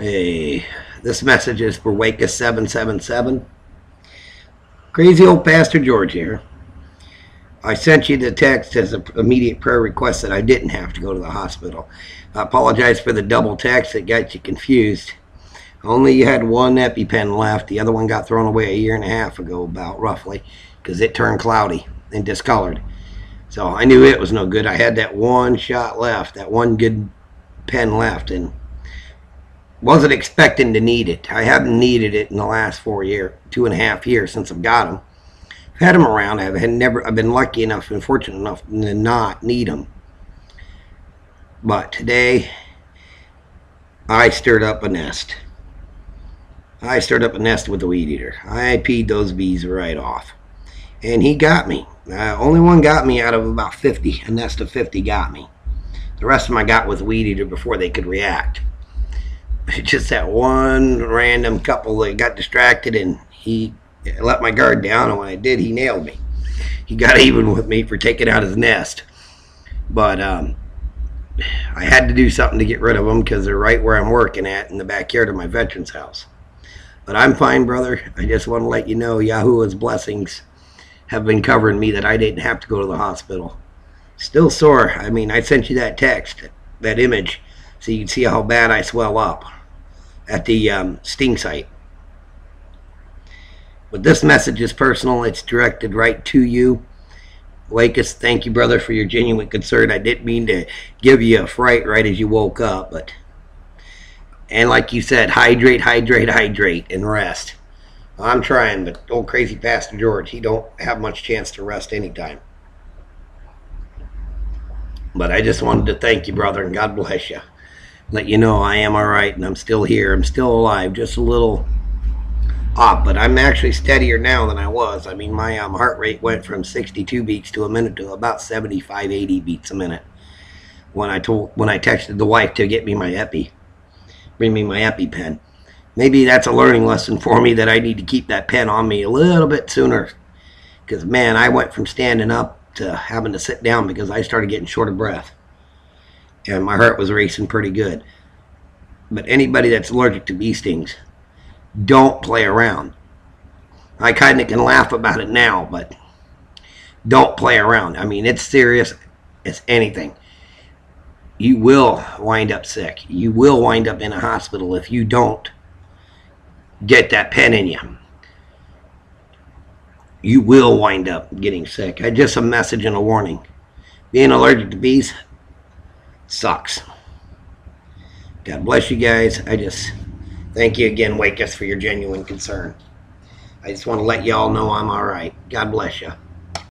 Hey, this message is for Wakeus777. Crazy old Pastor George here. I sent you the text as an immediate prayer request that I didn't have to go to the hospital. I apologize for the double text that got you confused. Only you had one EpiPen left. The other one got thrown away a year and a half ago, about roughly, because it turned cloudy and discolored. So I knew it was no good. I had that one shot left, that one good pen left, and wasn't expecting to need it. I haven't needed it in the last four year, two and a half years since I've got them. I've had them around. I've had never. I've been lucky enough and fortunate enough to not need them. But today, I stirred up a nest. I stirred up a nest with the weed eater. I peed those bees right off, and he got me. Uh, only one got me out of about 50. A nest of 50 got me. The rest of them I got with weed eater before they could react just that one random couple that got distracted and he let my guard down and when I did he nailed me. He got even with me for taking out his nest. But um, I had to do something to get rid of them because they're right where I'm working at in the backyard of my veterans house. But I'm fine, brother. I just want to let you know Yahuwah's blessings have been covering me that I didn't have to go to the hospital. Still sore. I mean, I sent you that text, that image, so you can see how bad I swell up at the um, sting site. But this message is personal. It's directed right to you. Wakeus, thank you, brother, for your genuine concern. I didn't mean to give you a fright right as you woke up, but and like you said, hydrate, hydrate, hydrate, and rest. I'm trying, but old crazy Pastor George, he don't have much chance to rest anytime. But I just wanted to thank you, brother, and God bless you let you know I am all right and I'm still here. I'm still alive, just a little off, but I'm actually steadier now than I was. I mean, my um, heart rate went from 62 beats to a minute to about 75, 80 beats a minute. When I told, when I texted the wife to get me my epi, bring me my epi pen. Maybe that's a learning lesson for me that I need to keep that pen on me a little bit sooner. Because man, I went from standing up to having to sit down because I started getting short of breath and my heart was racing pretty good. But anybody that's allergic to bee stings, don't play around. I kind of can laugh about it now, but don't play around. I mean, it's serious as anything. You will wind up sick. You will wind up in a hospital if you don't get that pen in you. You will wind up getting sick. I just a message and a warning. Being allergic to bees, sucks. God bless you guys. I just thank you again, Wakeus, for your genuine concern. I just want to let y'all know I'm all right. God bless you.